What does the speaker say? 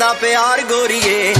ज़्यादा प्यार गोरिए।